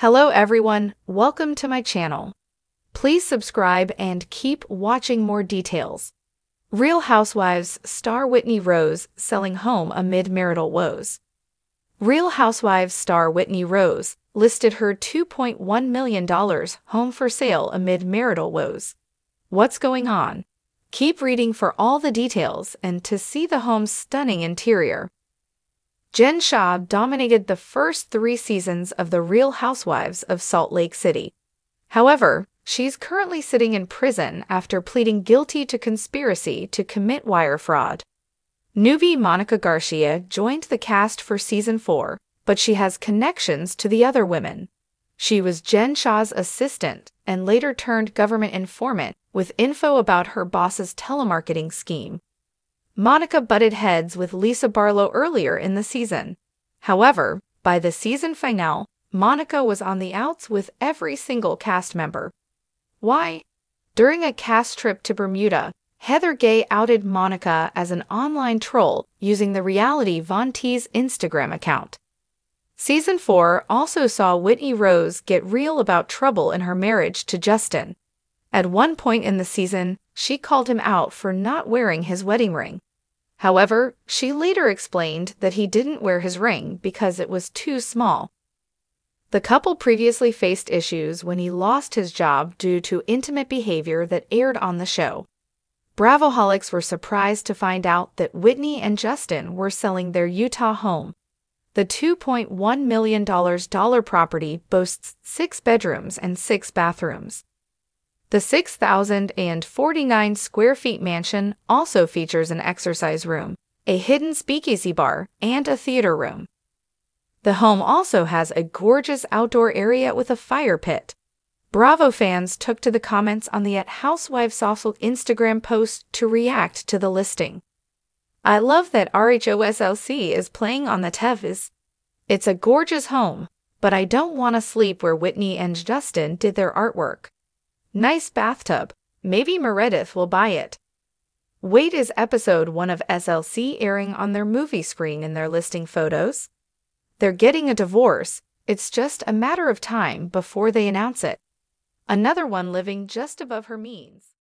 Hello everyone, welcome to my channel. Please subscribe and keep watching more details. Real Housewives star Whitney Rose selling home amid marital woes. Real Housewives star Whitney Rose listed her $2.1 million home for sale amid marital woes. What's going on? Keep reading for all the details and to see the home's stunning interior. Jen Shah dominated the first three seasons of The Real Housewives of Salt Lake City. However, she's currently sitting in prison after pleading guilty to conspiracy to commit wire fraud. Newbie Monica Garcia joined the cast for season 4, but she has connections to the other women. She was Jen Shah's assistant and later turned government informant with info about her boss's telemarketing scheme. Monica butted heads with Lisa Barlow earlier in the season. However, by the season finale, Monica was on the outs with every single cast member. Why? During a cast trip to Bermuda, Heather Gay outed Monica as an online troll using the reality Von Tease Instagram account. Season 4 also saw Whitney Rose get real about trouble in her marriage to Justin. At one point in the season, she called him out for not wearing his wedding ring. However, she later explained that he didn't wear his ring because it was too small. The couple previously faced issues when he lost his job due to intimate behavior that aired on the show. Bravoholics were surprised to find out that Whitney and Justin were selling their Utah home. The $2.1 million property boasts six bedrooms and six bathrooms. The 6,049 square feet mansion also features an exercise room, a hidden speakeasy bar, and a theater room. The home also has a gorgeous outdoor area with a fire pit. Bravo fans took to the comments on the at Housewives Social Instagram post to react to the listing. I love that RHOSLC is playing on the TEVs. It's a gorgeous home, but I don't want to sleep where Whitney and Justin did their artwork. Nice bathtub. Maybe Meredith will buy it. Wait is episode 1 of SLC airing on their movie screen in their listing photos? They're getting a divorce. It's just a matter of time before they announce it. Another one living just above her means.